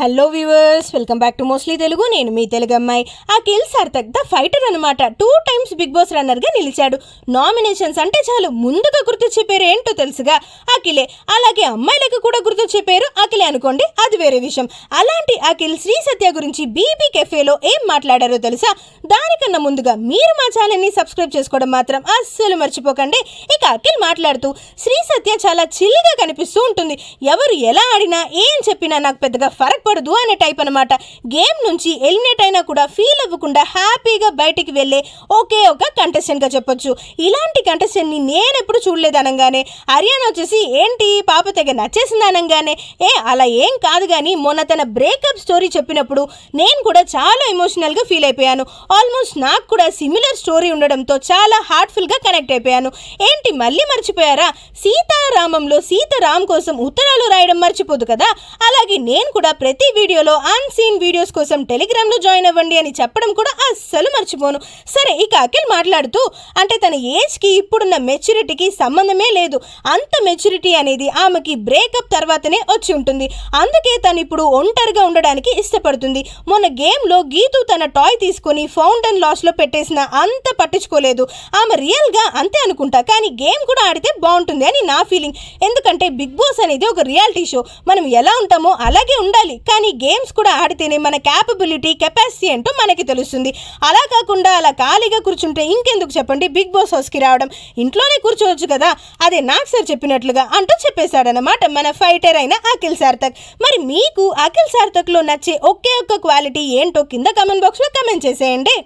Hello viewers welcome back to mostly Telugu నేను మీ తెలుగు అమ్మాయి. అఖిల్ సార్థక్ ద ఫైటర్ అనమాట టూ టైమ్స్ బిగ్ బాస్ రన్నర్గా నిలిచాడు. నామినేషన్స్ అంటే చాలు ముందుగా గుర్తొచ్చే పేరు ఏంటో తెలుసుగా? అఖిలే అలాగే అమ్మాయిలకు కూడా గుర్తొచ్చే పేరు అఖిలే అనుకోండి అది వేరే విషయం. అలాంటి అఖిల్ శ్రీ సత్య గురించి బీబీ కెఫేలో ఏం మాట్లాడారో తెలుసా? దానికన్నా ముందుగా మీరు మా ఛానల్ని సబ్స్క్రైబ్ చేసుకోవడం మాత్రం అస్సలు మర్చిపోకండి. ఇక అఖిల్ మాట్లాడుతూ శ్రీ సత్య చాలా చిల్గా కనిపిస్తూ ఉంటుంది. ఎవరు ఎలా ఆడినా ఏం చెప్పినా నాకు పెద్దగా ఫరక్ పడదు అనే టైప్ అనమాట గేమ్ నుంచి ఎలిమినేట్ అయినా కూడా ఫీల్ అవ్వకుండా హ్యాపీగా బయటికి వెళ్ళే ఒకే ఒక కంటెస్టెంట్గా చెప్పొచ్చు. ఇలాంటి కంటెస్టెంట్ని నేను ఎప్పుడు చూడలేదు అనగానే అరియాన్ వచ్చేసి ఏంటి? పాప తెగ నచ్చేసింది అనగానే. ఏ అలా ఏం కాదు కానీ మొన్న తన బ్రేకప్ స్టోరీ చెప్పినప్పుడు నేను కూడా చాలా ఎమోషనల్గా ఫీల్ అయిపోయాను. ఆల్మోస్ట్ నాకు కూడా సిమిలర్ స్టోరీ ఉండడంతో చాలా హార్ట్ఫుల్గా కనెక్ట్ అయిపోయాను. ఏంటి? మళ్ళీ మర్చిపోయారా? సీతారామంలో సీతారాం కోసం ఉత్తరాలు రాయడం మర్చిపోదు కదా? అలాగే నేను కూడా ప్రతి ప్రతి వీడియోలో అన్సీన్ వీడియోస్ కోసం టెలిగ్రామ్లో జాయిన్ అవ్వండి అని చెప్పడం కూడా అస్సలు మర్చిపోను. సరే ఇక అఖిల్ మాట్లాడుతూ అంటే తన ఏజ్కి ఇప్పుడున్న మెచ్యూరిటీకి సంబంధమే లేదు. అంత మెచ్యూరిటీ అనేది ఆమెకి బ్రేకప్ తర్వాతనే వచ్చి ఉంటుంది. అందుకే తను ఇప్పుడు ఒంటరిగా ఉండడానికి ఇష్టపడుతుంది. మొన్న గేమ్లో గీతు తన టాయ్ తీసుకొని ఫౌంటైన్ లాస్లో పెట్టేసిన అంత పట్టించుకోలేదు. ఆమె రియల్గా అంతే అనుకుంటా కానీ గేమ్ కూడా ఆడితే బాగుంటుంది అని నా ఫీలింగ్ ఎందుకంటే బిగ్ బాస్ అనేది ఒక రియాలిటీ షో మనం ఎలా ఉంటామో అలాగే ఉండాలి. కానీ గేమ్స్ కూడా ఆడితేనే మన క్యాపబిలిటీ కెపాసిటీ ఏంటో మనకి తెలుస్తుంది. అలా కాకుండా అలా ఖాళీగా కూర్చుంటే ఇంకెందుకు చెప్పండి? బిగ్ బాస్ హౌస్కి రావడం ఇంట్లోనే కూర్చోవచ్చు కదా? అదే నాకు సార్ చెప్పినట్లుగా అంటూ చెప్పేశాడనమాట మన ఫైటర్ అయిన అఖిల్ సార్థక్. మరి మీకు అఖిల్ సార్థక్లో నచ్చే ఒకే ఒక్క క్వాలిటీ ఏంటో కింద కమెంట్ బాక్స్లో కమెంట్ చేసేయండి.